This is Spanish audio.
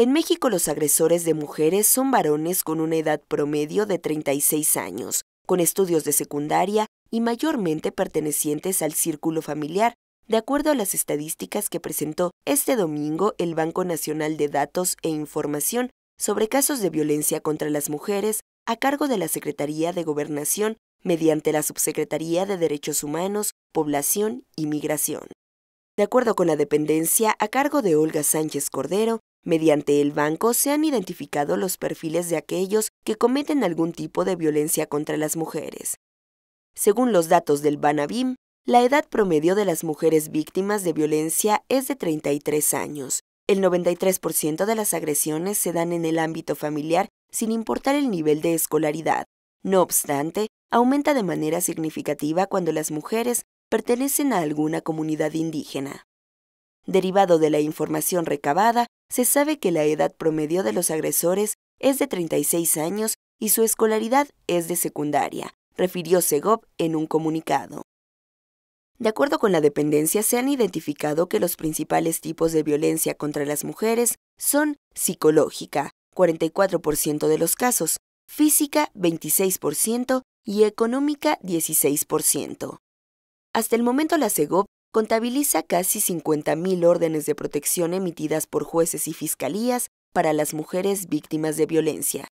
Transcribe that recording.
En México los agresores de mujeres son varones con una edad promedio de 36 años, con estudios de secundaria y mayormente pertenecientes al círculo familiar, de acuerdo a las estadísticas que presentó este domingo el Banco Nacional de Datos e Información sobre casos de violencia contra las mujeres a cargo de la Secretaría de Gobernación mediante la Subsecretaría de Derechos Humanos, Población y Migración. De acuerdo con la dependencia a cargo de Olga Sánchez Cordero, mediante el banco se han identificado los perfiles de aquellos que cometen algún tipo de violencia contra las mujeres. Según los datos del Banabim, la edad promedio de las mujeres víctimas de violencia es de 33 años. El 93% de las agresiones se dan en el ámbito familiar sin importar el nivel de escolaridad. No obstante, aumenta de manera significativa cuando las mujeres pertenecen a alguna comunidad indígena. Derivado de la información recabada, se sabe que la edad promedio de los agresores es de 36 años y su escolaridad es de secundaria, refirió Segov en un comunicado. De acuerdo con la dependencia, se han identificado que los principales tipos de violencia contra las mujeres son psicológica, 44% de los casos, física, 26% y económica, 16%. Hasta el momento la CEGOP contabiliza casi 50.000 órdenes de protección emitidas por jueces y fiscalías para las mujeres víctimas de violencia.